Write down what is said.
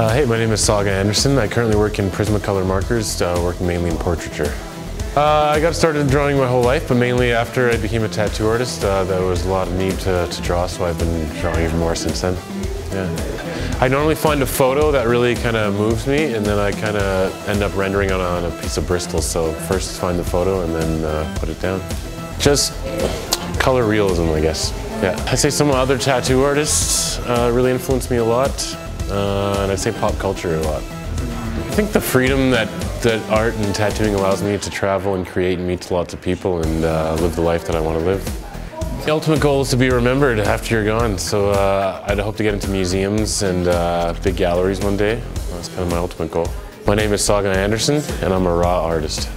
Uh, hey, my name is Saga Anderson. I currently work in Prismacolor markers, uh, working mainly in portraiture. Uh, I got started drawing my whole life, but mainly after I became a tattoo artist, uh, there was a lot of need to, to, draw, so I've been drawing even more since then. Yeah. I normally find a photo that really kind of moves me, and then I kind of end up rendering on a, on a, piece of Bristol. So first find the photo and then uh, put it down. Just color realism, I guess. Yeah. I say some other tattoo artists uh, really influenced me a lot uh, and I'd say pop culture a lot. I think the freedom that, that art and tattooing allows me to travel and create and meet lots of people and uh, live the life that I want to live. The ultimate goal is to be remembered after you're gone, so uh, I'd hope to get into museums and uh, big galleries one day. That's kind of my ultimate goal. My name is Saga Anderson, and I'm a raw artist.